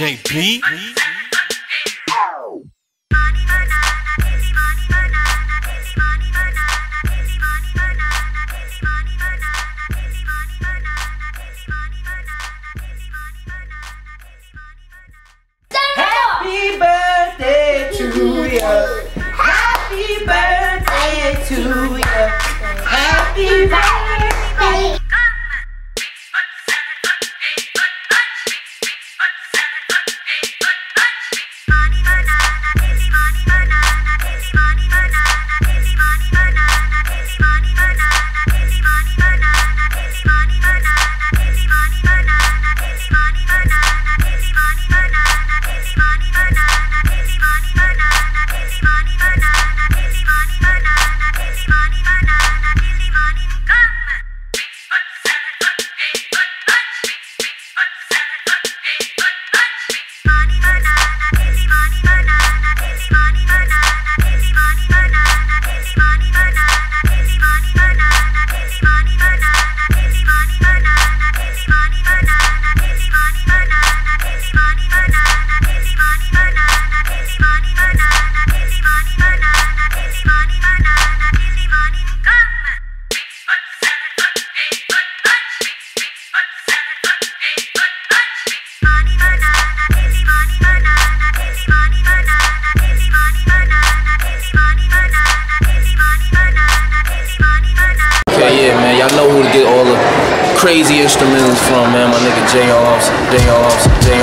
JB. Happy birthday to you. Happy birthday to you. Happy birthday. Crazy instrumentals from, man. My nigga J. Offs, J. Offs, J.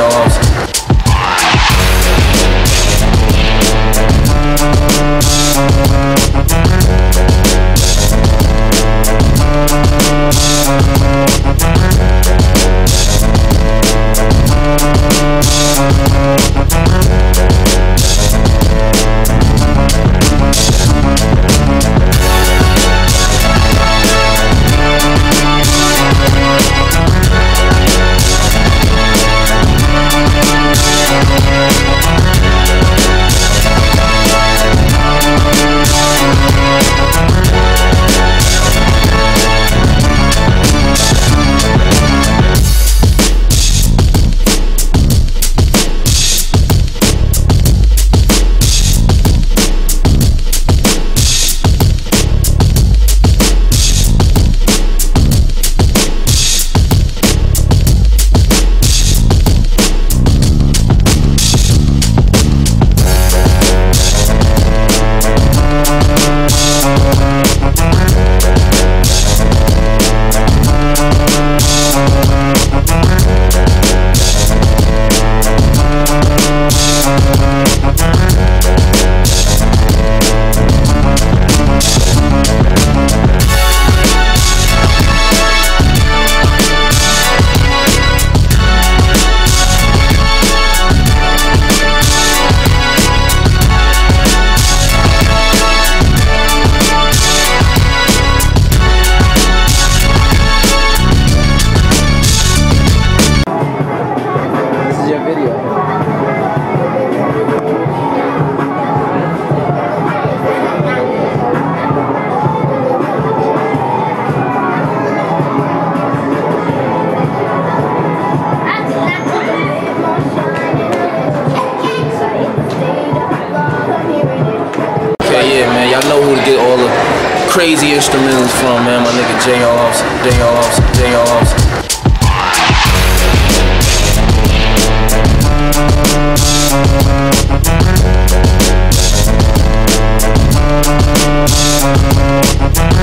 Offs. crazy instrumentals from, man. My nigga J. offs, J. offs, J. offs. Thank